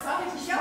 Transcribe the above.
Ich